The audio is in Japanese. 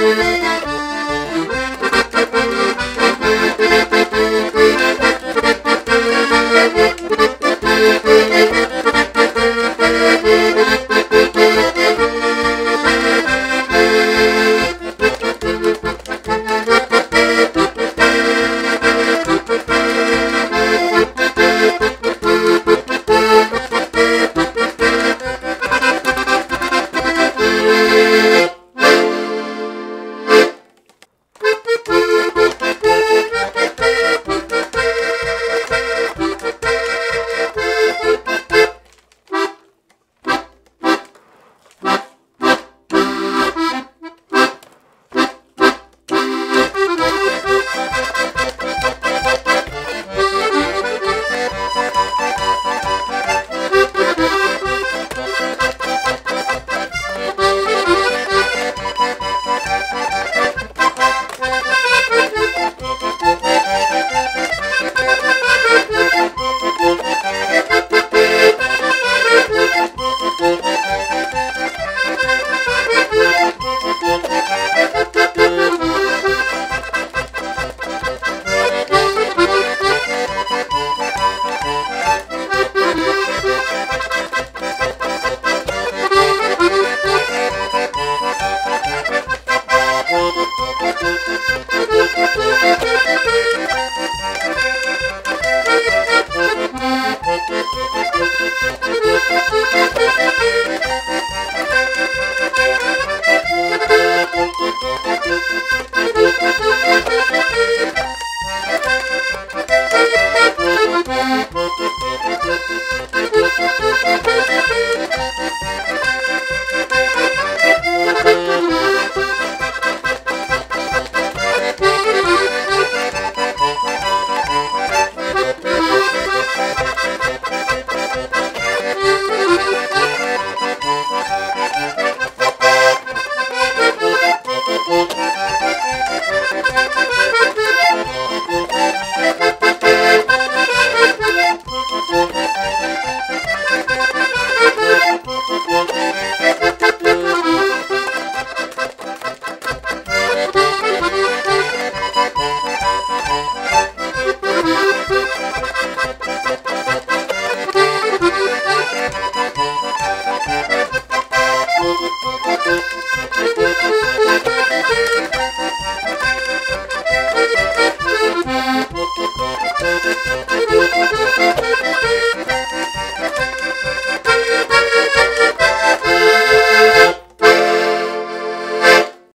Música Thank you.